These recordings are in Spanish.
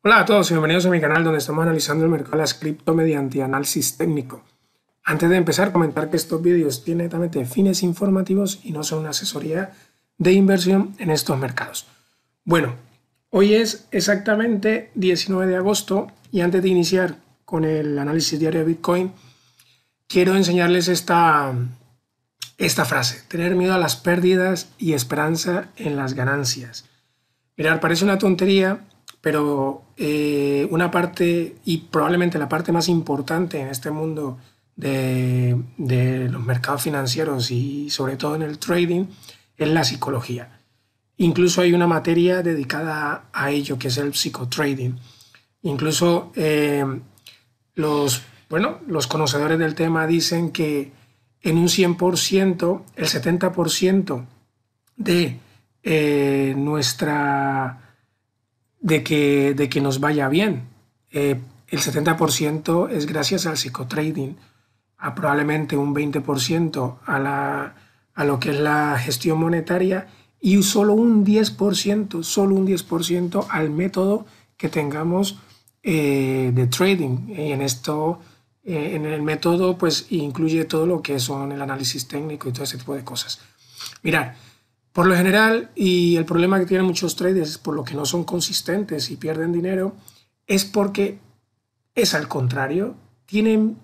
Hola a todos y bienvenidos a mi canal donde estamos analizando el mercado de las cripto mediante análisis técnico. Antes de empezar, comentar que estos vídeos tienen netamente fines informativos y no son una asesoría de inversión en estos mercados. Bueno, hoy es exactamente 19 de agosto y antes de iniciar con el análisis diario de Bitcoin, quiero enseñarles esta, esta frase, tener miedo a las pérdidas y esperanza en las ganancias. Mirar, parece una tontería, pero eh, una parte, y probablemente la parte más importante en este mundo de, los mercados financieros y sobre todo en el trading, es la psicología. Incluso hay una materia dedicada a ello, que es el psicotrading. Incluso eh, los, bueno, los conocedores del tema dicen que en un 100%, el 70% de eh, nuestra de que, de que nos vaya bien. Eh, el 70% es gracias al psicotrading, a probablemente un 20% a, la, a lo que es la gestión monetaria y solo un 10%, solo un 10% al método que tengamos eh, de trading. Y en esto, en el método, pues incluye todo lo que son el análisis técnico y todo ese tipo de cosas. Mirad, por lo general, y el problema que tienen muchos traders por lo que no son consistentes y pierden dinero, es porque es al contrario, tienen,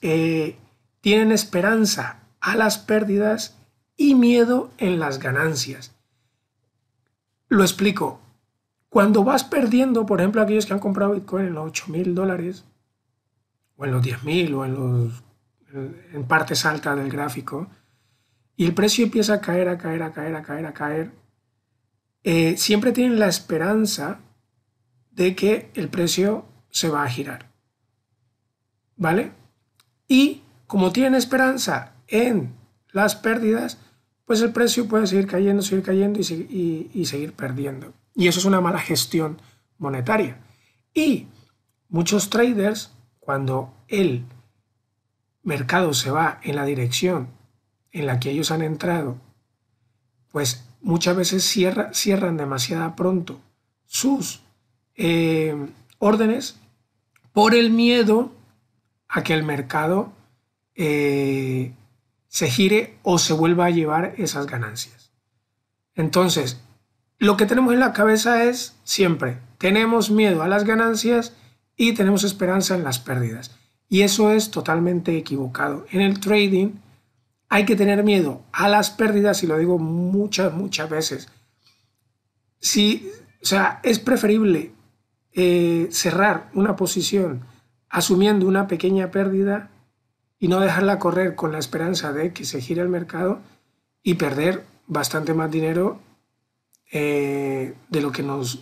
eh, tienen esperanza a las pérdidas y miedo en las ganancias. Lo explico. Cuando vas perdiendo, por ejemplo, aquellos que han comprado Bitcoin en los 8 mil dólares, o en los 10 mil, o en, los, en partes altas del gráfico, y el precio empieza a caer, a caer, a caer, a caer, a caer, eh, siempre tienen la esperanza de que el precio se va a girar. ¿Vale? Y como tienen esperanza en las pérdidas, pues el precio puede seguir cayendo, seguir cayendo y, y seguir perdiendo. Y eso es una mala gestión monetaria. Y muchos traders, cuando el mercado se va en la dirección en la que ellos han entrado, pues muchas veces cierran demasiado pronto sus eh, órdenes por el miedo a que el mercado eh, se gire o se vuelva a llevar esas ganancias. Entonces, lo que tenemos en la cabeza es siempre, tenemos miedo a las ganancias y tenemos esperanza en las pérdidas. Y eso es totalmente equivocado. En el trading, hay que tener miedo a las pérdidas y lo digo muchas, muchas veces. Si, o sea, es preferible eh, cerrar una posición asumiendo una pequeña pérdida y no dejarla correr con la esperanza de que se gire el mercado y perder bastante más dinero eh, de, lo que nos,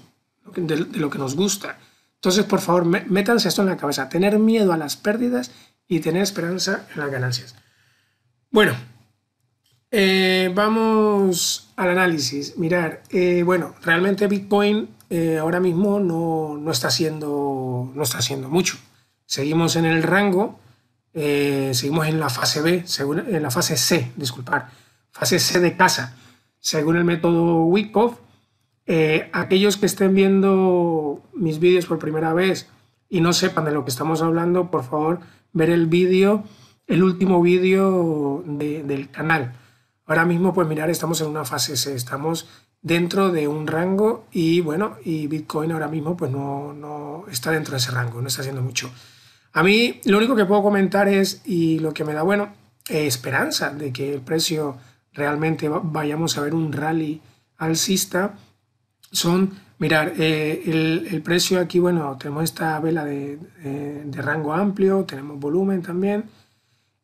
de, lo que nos gusta. Entonces, por favor, métanse esto en la cabeza, tener miedo a las pérdidas y tener esperanza en las ganancias. Bueno, eh, vamos al análisis. Mirar, eh, bueno, realmente Bitcoin eh, ahora mismo no, está haciendo, no está mucho. Seguimos en el rango, seguimos en la fase B, según, en la fase C, disculpar, fase C de casa, según el método Wyckoff. aquellos que estén viendo mis vídeos por primera vez y no sepan de lo que estamos hablando, por favor, ver el vídeo el último vídeo del canal. Ahora mismo, pues mirar, estamos en una fase C, estamos dentro de un rango y bueno, y Bitcoin ahora mismo pues no, no está dentro de ese rango, no está haciendo mucho. A mí lo único que puedo comentar es, y lo que me da, bueno, esperanza de que el precio realmente vayamos a ver un rally alcista, son, mirar, eh, el, precio aquí, bueno, tenemos esta vela de, de rango amplio, tenemos volumen también,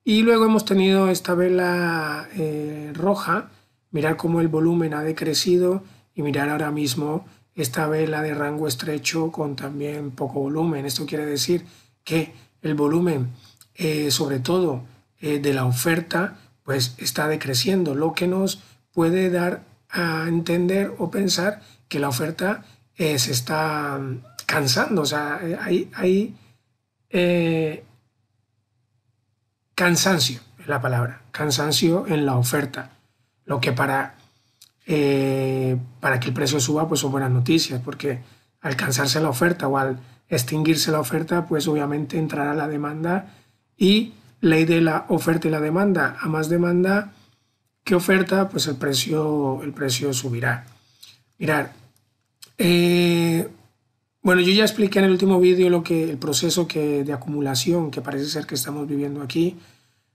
y luego hemos tenido esta vela eh, roja, mirar cómo el volumen ha decrecido y mirar ahora mismo esta vela de rango estrecho con también poco volumen. Esto quiere decir que el volumen, eh, sobre todo eh, de la oferta, pues está decreciendo, lo que nos puede dar a entender o pensar que la oferta se está cansando. O sea, hay, hay cansancio es la palabra, cansancio en la oferta, lo que para, eh, para que el precio suba pues son buenas noticias, porque alcanzarse la oferta o al extinguirse la oferta, pues obviamente entrará la demanda y ley de la oferta y la demanda. A más demanda que oferta, pues el precio, el precio subirá. Mirar, eh, bueno, yo ya expliqué en el último vídeo lo que el proceso que, de acumulación que parece ser que estamos viviendo aquí.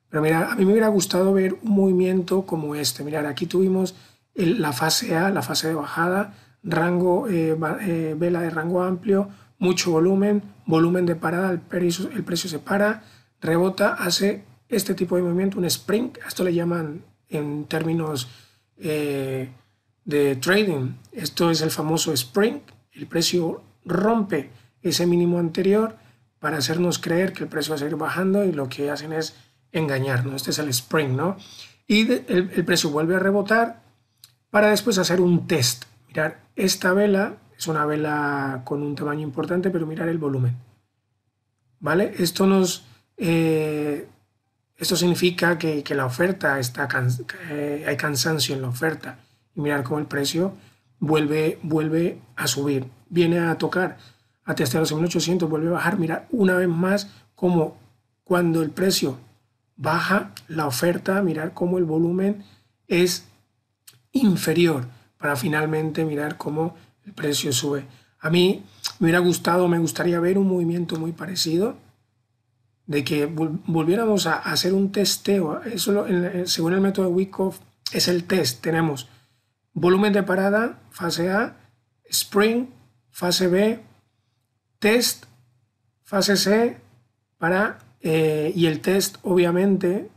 Pero mira, a mí me hubiera gustado ver un movimiento como este. Mirar, aquí tuvimos la fase A, la fase de bajada, rango, eh, eh, vela de rango amplio, mucho volumen, volumen de parada, el precio, se para, rebota, hace este tipo de movimiento, un spring, esto le llaman en términos eh, de trading, esto es el famoso spring, el precio rompe ese mínimo anterior para hacernos creer que el precio va a seguir bajando y lo que hacen es engañarnos. Este es el spring, ¿no? Y el, precio vuelve a rebotar para después hacer un test. Mirar, esta vela es una vela con un tamaño importante, pero mirar el volumen. ¿Vale? Esto nos... Eh, esto significa que, la oferta está... Eh, hay cansancio en la oferta. Y mirar cómo el precio vuelve, vuelve a subir viene a tocar, a testear los 1800, vuelve a bajar. Mira, una vez más, como cuando el precio baja, la oferta, mirar cómo el volumen es inferior para finalmente mirar cómo el precio sube. A mí me hubiera gustado, me gustaría ver un movimiento muy parecido, de que volviéramos a hacer un testeo. Eso, según el método de Wyckoff, es el test. Tenemos volumen de parada, fase A, spring, fase B, test, fase C, para, eh, y el test obviamente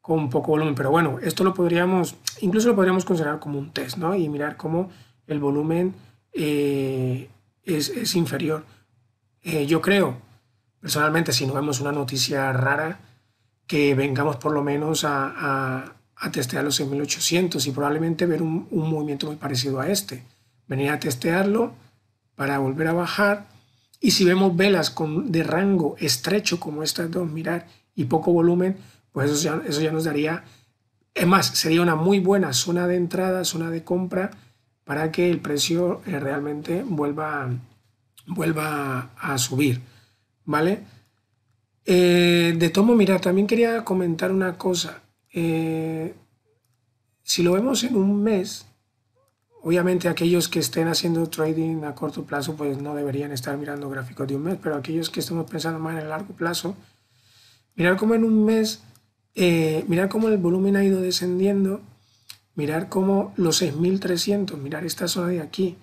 con poco volumen. Pero bueno, esto lo podríamos, incluso lo podríamos considerar como un test, ¿no? Y mirar cómo el volumen eh, es, inferior. Eh, yo creo, personalmente, si no vemos una noticia rara, que vengamos por lo menos a, a, testear los 6800 y probablemente ver un, un movimiento muy parecido a este. Venir a testearlo para volver a bajar. Y si vemos velas con, de rango estrecho como estas dos, mirar, y poco volumen, pues eso ya, eso ya nos daría, es más, sería una muy buena zona de entrada, zona de compra, para que el precio eh, realmente vuelva, vuelva a subir. ¿Vale? Eh, de tomo, mira, también quería comentar una cosa. Eh, si lo vemos en un mes, Obviamente aquellos que estén haciendo trading a corto plazo pues no deberían estar mirando gráficos de un mes, pero aquellos que estemos pensando más en el largo plazo, mirar cómo en un mes, eh, mirar cómo el volumen ha ido descendiendo, mirar cómo los 6.300, mirar esta zona de aquí,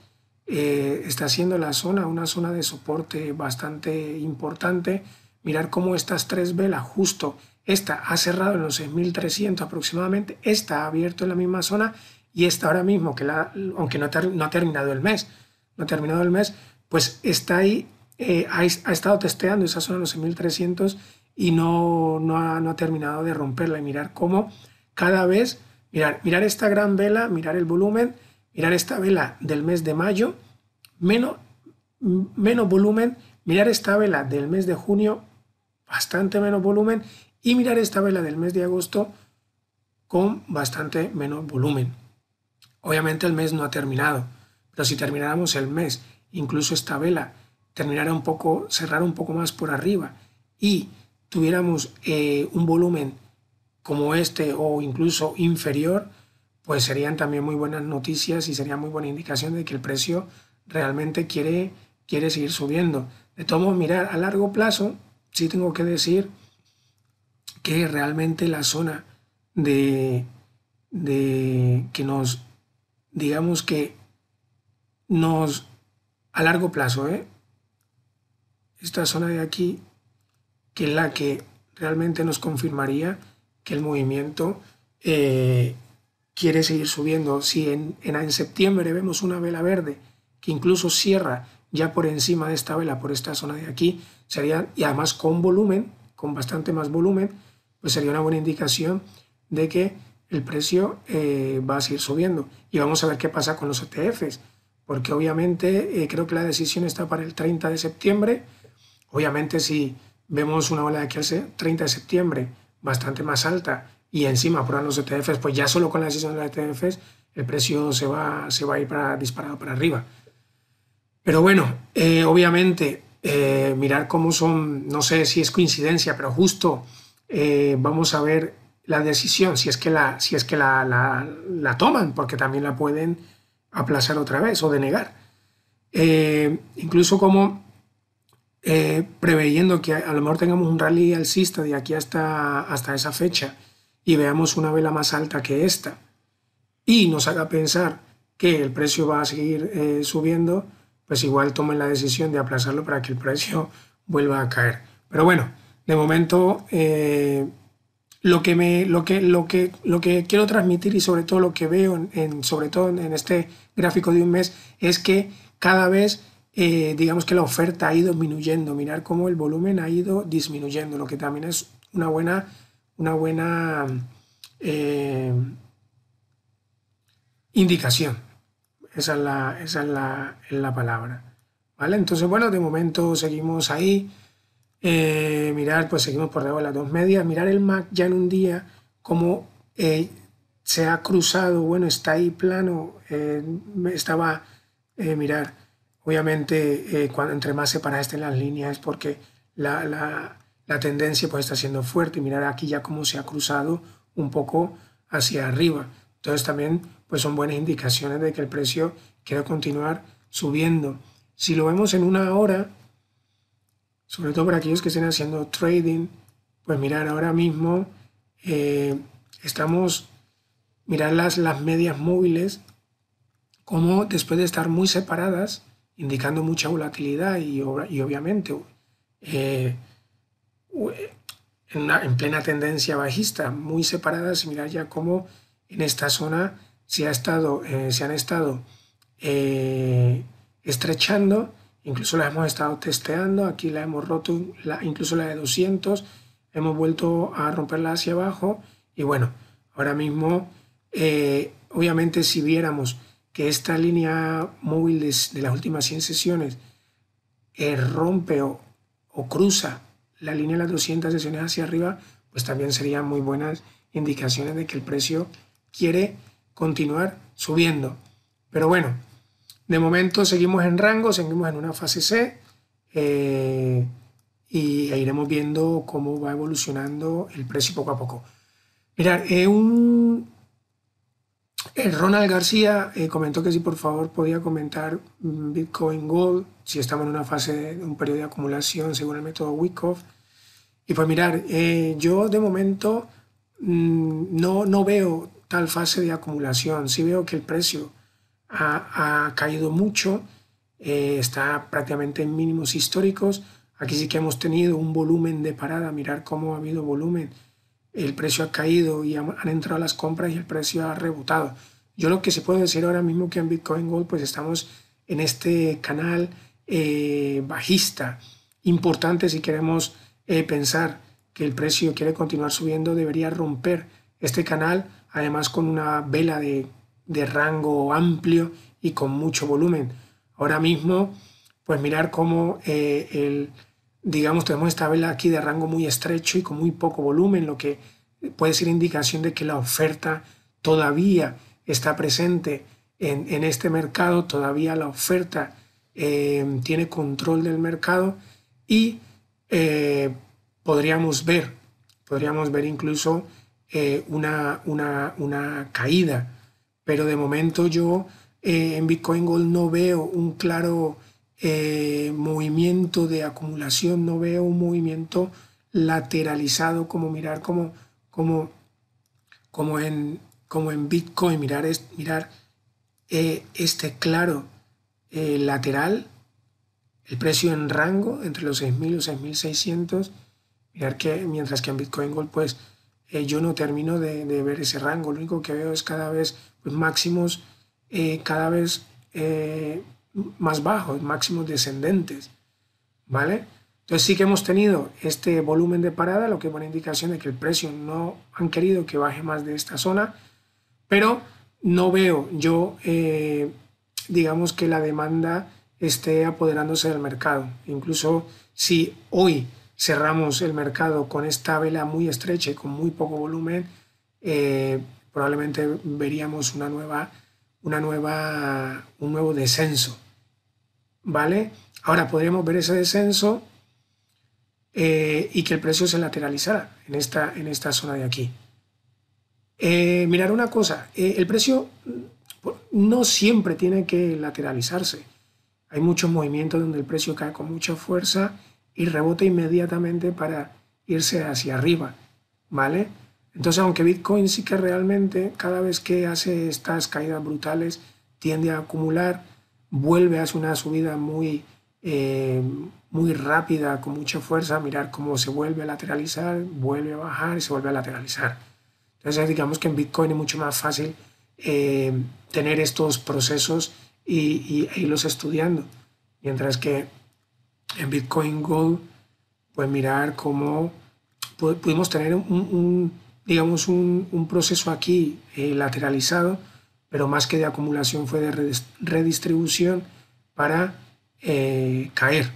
eh, está siendo la zona, una zona de soporte bastante importante, mirar cómo estas tres velas justo, esta ha cerrado en los 6.300 aproximadamente, esta ha abierto en la misma zona y esta ahora mismo, que la, aunque no, ha terminado el mes, no ha terminado el mes, pues está ahí, eh, ha, estado testeando esa zona de los 1300 y no, no, ha, no ha terminado de romperla y mirar cómo cada vez, mirar, mirar esta gran vela, mirar el volumen, mirar esta vela del mes de mayo, menos, menos volumen, mirar esta vela del mes de junio, bastante menos volumen, y mirar esta vela del mes de agosto con bastante menos volumen. Obviamente el mes no ha terminado, pero si termináramos el mes, incluso esta vela terminara un poco, cerrar un poco más por arriba y tuviéramos eh, un volumen como este o incluso inferior, pues serían también muy buenas noticias y sería muy buena indicación de que el precio realmente quiere, quiere seguir subiendo. De todo modo, mirar a largo plazo, sí tengo que decir que realmente la zona de, de que nos digamos que nos, a largo plazo, ¿eh? esta zona de aquí, que es la que realmente nos confirmaría que el movimiento eh, quiere seguir subiendo. Si en, en, septiembre vemos una vela verde que incluso cierra ya por encima de esta vela, por esta zona de aquí, sería, y además con volumen, con bastante más volumen, pues sería una buena indicación de que el precio eh, va a seguir subiendo. Y vamos a ver qué pasa con los ETFs, porque obviamente eh, creo que la decisión está para el 30 de septiembre. Obviamente si vemos una ola de aquí al 30 de septiembre bastante más alta y encima aprueban los ETFs, pues ya solo con la decisión de los ETFs el precio se va, se va a ir para, disparado para arriba. Pero bueno, eh, obviamente, mirar cómo son, no sé si es coincidencia, pero justo vamos a ver la decisión, si es que, la, si es que la, la, toman, porque también la pueden aplazar otra vez o denegar. incluso como preveyendo que a lo mejor tengamos un rally alcista de aquí hasta, hasta esa fecha y veamos una vela más alta que esta y nos haga pensar que el precio va a seguir eh, subiendo, pues igual tomen la decisión de aplazarlo para que el precio vuelva a caer. Pero bueno, de momento eh, lo, que me, lo, que, lo, que, lo que quiero transmitir y sobre todo lo que veo, en, sobre todo en este gráfico de un mes, es que cada vez eh, digamos que la oferta ha ido disminuyendo, mirar cómo el volumen ha ido disminuyendo, lo que también es una buena, una buena indicación. Esa es la, esa es la, palabra. ¿Vale? Entonces, bueno, de momento seguimos ahí. Eh, mirar, pues seguimos por debajo de las dos medias. Mirar el MAC ya en un día, como eh, se ha cruzado, bueno, está ahí plano. Eh, estaba, mirar, obviamente, cuando entre más separadas estén las líneas es porque la, la, la tendencia pues está siendo fuerte. Mirar aquí ya cómo se ha cruzado un poco hacia arriba. Entonces también pues son buenas indicaciones de que el precio quiere continuar subiendo. Si lo vemos en una hora, sobre todo para aquellos que estén haciendo trading, pues mirar ahora mismo eh, estamos, mirar las, las medias móviles, como después de estar muy separadas, indicando mucha volatilidad y, y obviamente eh, en, en, plena tendencia bajista, muy separadas, mirar ya cómo en esta zona se, ha estado, eh, se han estado estrechando, incluso la hemos estado testeando, aquí la hemos roto, incluso la de 200, hemos vuelto a romperla hacia abajo y bueno, ahora mismo, eh, obviamente si viéramos que esta línea móvil de, las últimas 100 sesiones rompe o, o cruza la línea de las 200 sesiones hacia arriba, pues también serían muy buenas indicaciones de que el precio quiere continuar subiendo. Pero bueno, de momento seguimos en rango, seguimos en una fase C eh, y iremos viendo cómo va evolucionando el precio poco a poco. Mirad, eh, eh, Ronald García comentó que si por favor podía comentar mm, Bitcoin Gold, si estamos en una fase de un periodo de acumulación según el método Wyckoff. Y pues mirar, yo de momento mm, no, no veo tal fase de acumulación. Si veo que el precio ha, caído mucho, eh, está prácticamente en mínimos históricos. Aquí sí que hemos tenido un volumen de parada, mirar cómo ha habido volumen. El precio ha caído y han, entrado las compras y el precio ha rebotado. Yo lo que se puede decir ahora mismo que en Bitcoin Gold pues estamos en este canal eh, bajista importante si queremos eh, pensar que el precio quiere continuar subiendo debería romper este canal además con una vela de, rango amplio y con mucho volumen. Ahora mismo, pues mirar cómo eh, el, digamos, tenemos esta vela aquí de rango muy estrecho y con muy poco volumen, lo que puede ser indicación de que la oferta todavía está presente en, este mercado, todavía la oferta eh, tiene control del mercado y eh, podríamos ver, podríamos ver incluso eh, una, una, caída, pero de momento yo eh, en Bitcoin Gold no veo un claro eh, movimiento de acumulación, no veo un movimiento lateralizado como mirar como, como, como, en, como en Bitcoin, mirar, mirar este claro lateral, el precio en rango entre los 6.000 y los 6.600, mirar que mientras que en Bitcoin Gold pues eh, yo no termino de, ver ese rango. Lo único que veo es cada vez pues, máximos, eh, cada vez eh, más bajos, máximos descendentes. ¿Vale? Entonces sí que hemos tenido este volumen de parada, lo que es buena indicación de que el precio no han querido que baje más de esta zona, pero no veo yo, digamos, que la demanda esté apoderándose del mercado. Incluso si hoy cerramos el mercado con esta vela muy estrecha y con muy poco volumen, eh, probablemente veríamos una nueva, una nueva, un nuevo descenso. ¿vale? Ahora podríamos ver ese descenso eh, y que el precio se lateralizara en esta, en esta zona de aquí. Eh, mirar una cosa, eh, el precio no siempre tiene que lateralizarse. Hay muchos movimientos donde el precio cae con mucha fuerza y rebota inmediatamente para irse hacia arriba, ¿vale? Entonces, aunque Bitcoin sí que realmente cada vez que hace estas caídas brutales tiende a acumular, vuelve a una subida muy, eh, muy rápida, con mucha fuerza, mirar cómo se vuelve a lateralizar, vuelve a bajar y se vuelve a lateralizar. Entonces, digamos que en Bitcoin es mucho más fácil eh, tener estos procesos y, e irlos estudiando. Mientras que en Bitcoin Gold, pues mirar cómo pudimos tener un, digamos, un, proceso aquí eh, lateralizado, pero más que de acumulación fue de redistribución para eh, caer.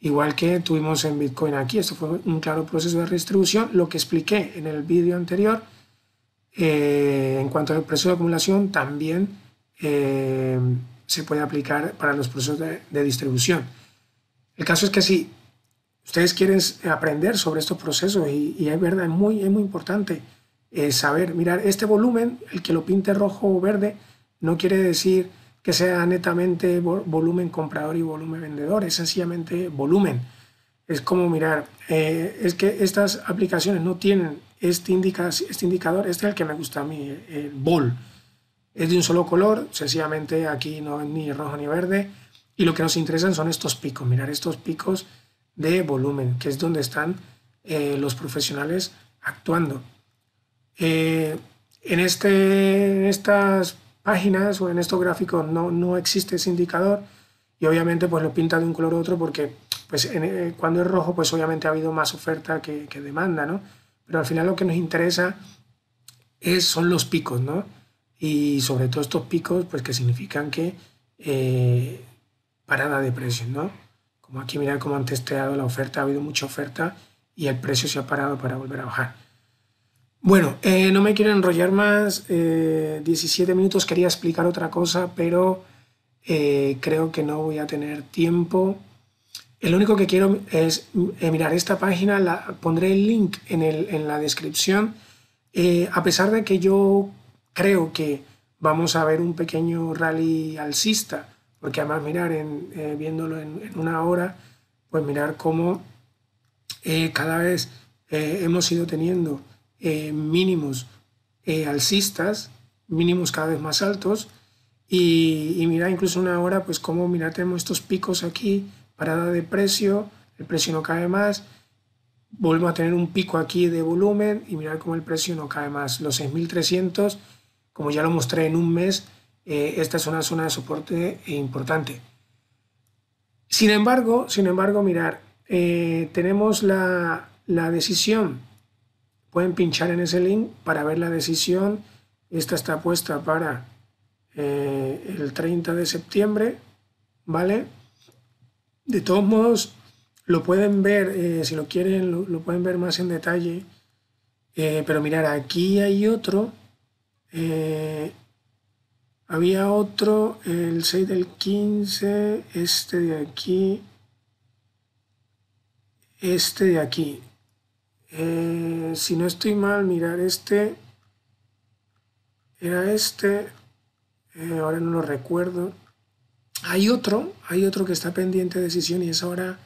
Igual que tuvimos en Bitcoin aquí, esto fue un claro proceso de redistribución, lo que expliqué en el vídeo anterior. Eh, en cuanto al proceso de acumulación, también se puede aplicar para los procesos de distribución. El caso es que si ustedes quieren aprender sobre estos procesos y, es verdad, es muy, es muy importante eh, saber, mirar, este volumen, el que lo pinte rojo o verde, no quiere decir que sea netamente volumen comprador y volumen vendedor, es sencillamente volumen. Es como mirar, eh, es que estas aplicaciones no tienen este, indica, este indicador, este es el que me gusta a mí, el bol. Es de un solo color, sencillamente aquí no es ni rojo ni verde, y lo que nos interesan son estos picos, mirar estos picos de volumen, que es donde están eh, los profesionales actuando. Eh, en, este, estas páginas o en estos gráficos no, no existe ese indicador y obviamente pues lo pinta de un color u otro porque pues eh, cuando es rojo pues obviamente ha habido más oferta que, demanda, ¿no? Pero al final lo que nos interesa es, son los picos, ¿no? Y sobre todo estos picos pues que significan que parada de precios, ¿no? Como aquí mirar cómo han testeado la oferta, ha habido mucha oferta y el precio se ha parado para volver a bajar. Bueno, eh, no me quiero enrollar más, 17 eh, minutos quería explicar otra cosa, pero eh, creo que no voy a tener tiempo. El único que quiero es mirar esta página, la, pondré el link en, el, en la descripción. a pesar de que yo creo que vamos a ver un pequeño rally alcista, porque además mirar, en, eh, viéndolo en, una hora, pues mirar cómo eh, cada vez eh, hemos ido teniendo mínimos alcistas, mínimos cada vez más altos, y, y mirar incluso una hora, pues cómo mirar tenemos estos picos aquí, parada de precio, el precio no cae más, volvemos a tener un pico aquí de volumen y mirar cómo el precio no cae más. Los 6.300, como ya lo mostré en un mes, eh, esta es una zona de soporte importante. Sin embargo, sin embargo, mirar, eh, tenemos la, decisión. Pueden pinchar en ese link para ver la decisión. Esta está puesta para eh, el 30 de septiembre, ¿vale? De todos modos, lo pueden ver, si lo quieren, lo, pueden ver más en detalle. pero mirar, aquí hay otro había otro, el 6 del 15, este de aquí, este de aquí. Eh, si no estoy mal, mirar este, era este, eh, ahora no lo recuerdo. Hay otro, hay otro que está pendiente de decisión y es ahora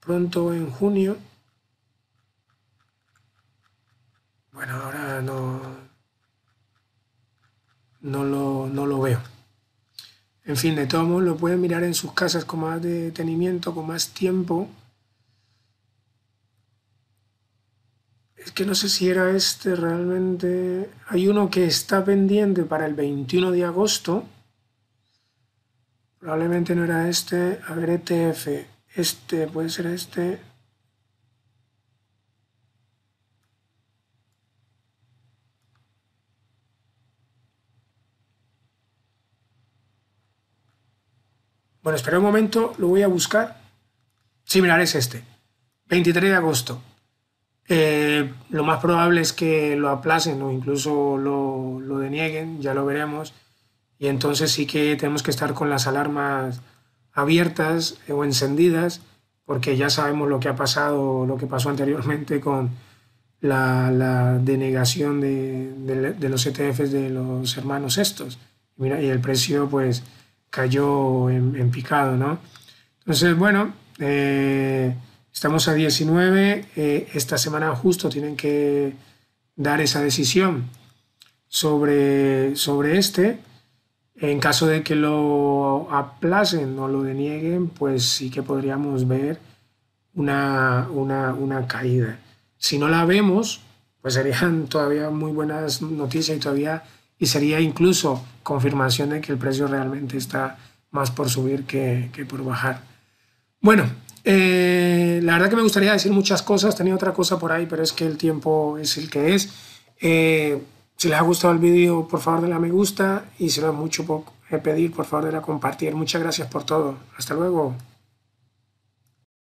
pronto en junio. Bueno, ahora no, no lo, no lo veo. En fin, de todos modos lo pueden mirar en sus casas con más detenimiento, con más tiempo. Es que no sé si era este realmente. Hay uno que está pendiente para el 21 de agosto. Probablemente no era este. A ver, ETF. Este puede ser este. Bueno, espera un momento, lo voy a buscar. Sí, mirar, es este. 23 de agosto. Eh, lo más probable es que lo aplacen o incluso lo, lo, denieguen, ya lo veremos. Y entonces sí que tenemos que estar con las alarmas abiertas o encendidas, porque ya sabemos lo que ha pasado, lo que pasó anteriormente con la, denegación de, los ETFs de los hermanos estos. Mira, y el precio pues cayó en, picado, ¿no? Entonces, bueno, eh, estamos a 19, eh, esta semana justo tienen que dar esa decisión sobre, sobre este. En caso de que lo aplacen o lo denieguen, pues sí que podríamos ver una, una, una caída. Si no la vemos, pues serían todavía muy buenas noticias y todavía y sería incluso confirmación de que el precio realmente está más por subir que, que por bajar. Bueno, eh, la verdad que me gustaría decir muchas cosas, tenía otra cosa por ahí, pero es que el tiempo es el que es. Eh, si les ha gustado el vídeo, por favor denle a me gusta y si no es mucho pedir, por favor denle a compartir. Muchas gracias por todo. Hasta luego.